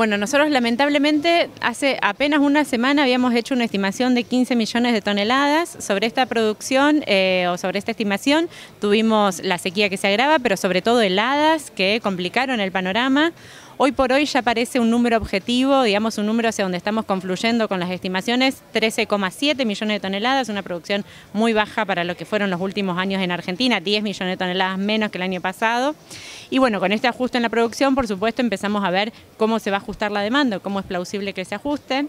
Bueno, nosotros lamentablemente hace apenas una semana habíamos hecho una estimación de 15 millones de toneladas. Sobre esta producción eh, o sobre esta estimación tuvimos la sequía que se agrava, pero sobre todo heladas que complicaron el panorama. Hoy por hoy ya parece un número objetivo, digamos un número hacia donde estamos confluyendo con las estimaciones, 13,7 millones de toneladas, una producción muy baja para lo que fueron los últimos años en Argentina, 10 millones de toneladas menos que el año pasado. Y bueno, con este ajuste en la producción, por supuesto, empezamos a ver cómo se va a ajustar la demanda, cómo es plausible que se ajuste.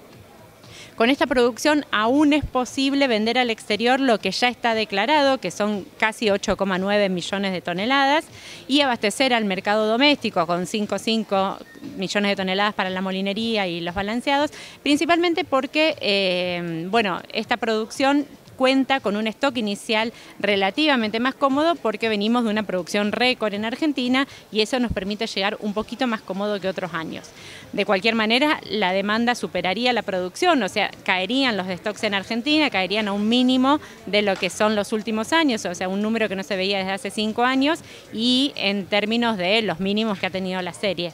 Con esta producción aún es posible vender al exterior lo que ya está declarado, que son casi 8,9 millones de toneladas, y abastecer al mercado doméstico con 5,5 millones de toneladas para la molinería y los balanceados, principalmente porque, eh, bueno, esta producción cuenta con un stock inicial relativamente más cómodo porque venimos de una producción récord en Argentina y eso nos permite llegar un poquito más cómodo que otros años. De cualquier manera, la demanda superaría la producción, o sea, caerían los stocks en Argentina, caerían a un mínimo de lo que son los últimos años, o sea, un número que no se veía desde hace cinco años y en términos de los mínimos que ha tenido la serie.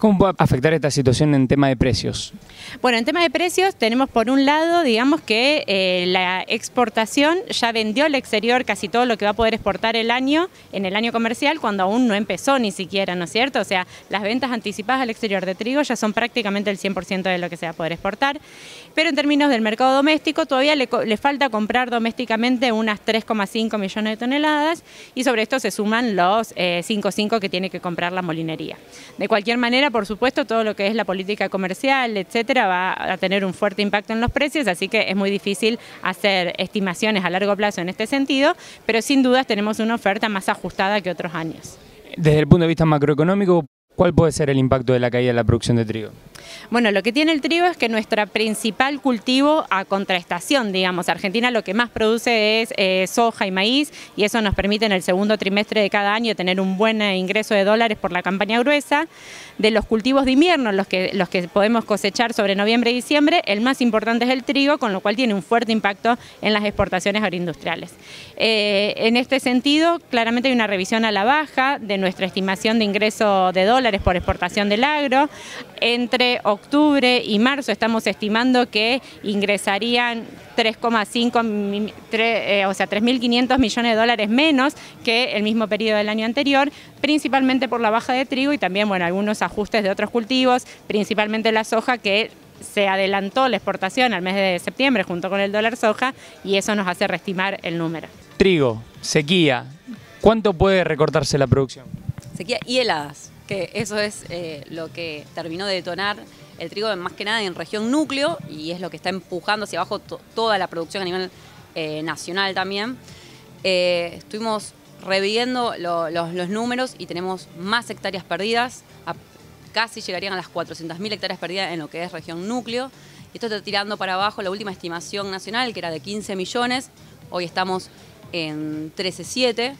¿Cómo puede afectar esta situación en tema de precios? Bueno, en tema de precios tenemos por un lado, digamos que eh, la exportación ya vendió al exterior casi todo lo que va a poder exportar el año, en el año comercial, cuando aún no empezó ni siquiera, ¿no es cierto? O sea, las ventas anticipadas al exterior de trigo ya son prácticamente el 100% de lo que se va a poder exportar. Pero en términos del mercado doméstico, todavía le, falta comprar domésticamente unas 3,5 millones de toneladas y sobre esto se suman los 5,5 eh, que tiene que comprar la molinería. De cualquier manera, por supuesto, todo lo que es la política comercial, etcétera, va a tener un fuerte impacto en los precios, así que es muy difícil hacer estimaciones a largo plazo en este sentido, pero sin dudas tenemos una oferta más ajustada que otros años. Desde el punto de vista macroeconómico, ¿cuál puede ser el impacto de la caída de la producción de trigo? Bueno, lo que tiene el trigo es que nuestra principal cultivo a contraestación, digamos, Argentina lo que más produce es eh, soja y maíz y eso nos permite en el segundo trimestre de cada año tener un buen ingreso de dólares por la campaña gruesa. De los cultivos de invierno, los que, los que podemos cosechar sobre noviembre y diciembre, el más importante es el trigo, con lo cual tiene un fuerte impacto en las exportaciones agroindustriales. Eh, en este sentido, claramente hay una revisión a la baja de nuestra estimación de ingreso de dólares por exportación del agro. Entre octubre y marzo estamos estimando que ingresarían 3,5, eh, o sea, 3.500 millones de dólares menos que el mismo periodo del año anterior, principalmente por la baja de trigo y también, bueno, algunos ajustes de otros cultivos, principalmente la soja que se adelantó la exportación al mes de septiembre junto con el dólar soja y eso nos hace reestimar el número. Trigo, sequía, ¿cuánto puede recortarse la producción? Sequía y heladas, que eso es eh, lo que terminó de detonar el trigo más que nada en región núcleo y es lo que está empujando hacia abajo toda la producción a nivel eh, nacional también. Eh, estuvimos reviendo los, números y tenemos más hectáreas perdidas, casi llegarían a las 400.000 hectáreas perdidas en lo que es región núcleo. Esto está tirando para abajo la última estimación nacional, que era de 15 millones, hoy estamos en 13,7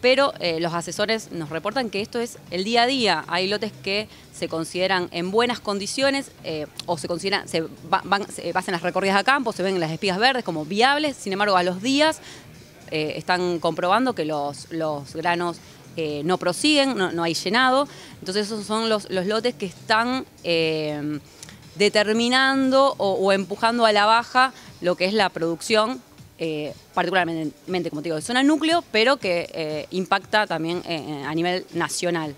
pero eh, los asesores nos reportan que esto es el día a día. Hay lotes que se consideran en buenas condiciones eh, o se consideran, se, van, pasan las recorridas a campo, se ven las espigas verdes como viables, sin embargo a los días eh, están comprobando que los, granos no prosiguen, no, hay llenado. Entonces esos son los, lotes que están determinando o empujando a la baja lo que es la producción eh, particularmente, como te digo, de zona núcleo, pero que eh, impacta también eh, a nivel nacional.